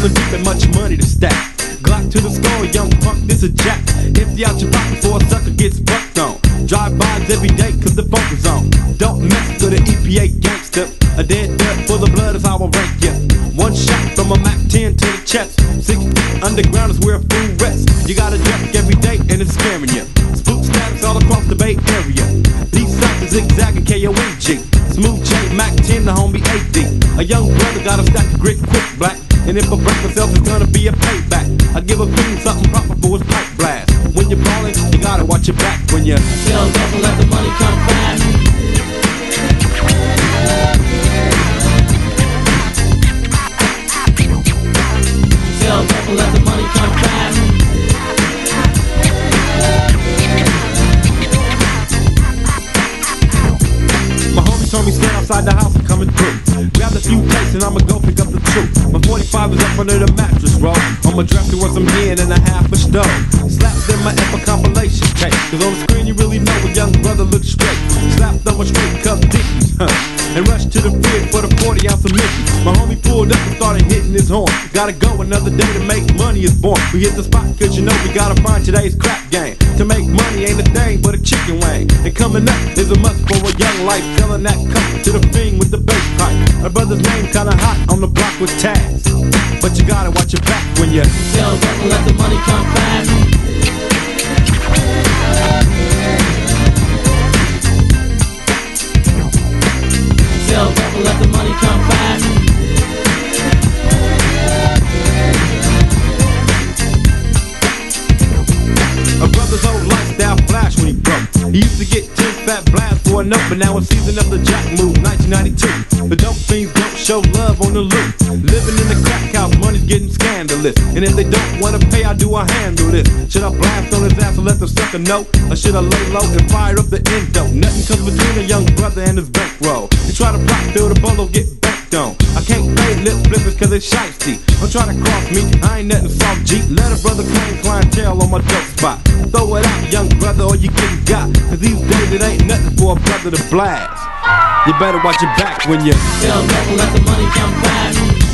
rolling deep and much money to stack. Glock to the skull, young punk, this a jack. Empty out your pocket before a sucker gets bucked on. Drive bys every day cause the funk is on. Don't mess with the EPA gangster. A dead duck full of blood is how I rank ya. One shot from a Mac 10 to the chest. Six feet underground is where a fool rests. You gotta duck every day and it's scaring ya. Spook status all across the Bay Area. These suckers zigzagging K-O-N-G. Smooth J, Mac 10, the homie AD. A young brother got a stack of grit quick black. And if I break myself, it's gonna be a payback. I give a fiend something proper for his pipe blast. When you're ballin', you gotta watch your back when you Tell devil let the money come fast. Homie me stand outside the house and coming through. Grabbed a few plates and I'ma go pick up the truth. My 45 is up under the mattress roll. I'ma dress it with some hen and a half a stove. Slapped in my epic compilation tape. Cause on the screen you really know a young brother looks straight. Slapped on my straight cup dickies, huh? And rushed to the Gotta go another day to make money is born. We hit the spot cause you know we gotta find today's crap game. To make money ain't a thing but a chicken wing. And coming up is a must for a young life. Selling that cup to the fiend with the bass pipe. My brother's name kinda hot on the block with tags. But you gotta watch your back when you sell devil let the money come fast. Tell devil let the money come. He used to get 10 fat blasts for a note, but now it's season of the jack move, 1992. The dope fiends don't show love on the loop. Living in the crack house, money's getting scandalous. And if they don't wanna pay, I do I handle this. Should I blast on his ass and let the sucker know? Or should I lay low and fire up the endo? Nothing comes between a young brother and his bankroll. You try to block, feel the bolo get banked on. I can't pay lip flippers cause it's shiesty. Don't try to cross me, I ain't nothing soft G. Let a brother claim clientele on my dope spot. Throw it out, young brother, or you getting got. Cause these days it ain't nothing for a brother to blast. You better watch your back when you Tell devil let the money come fast.